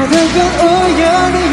i don't yeah.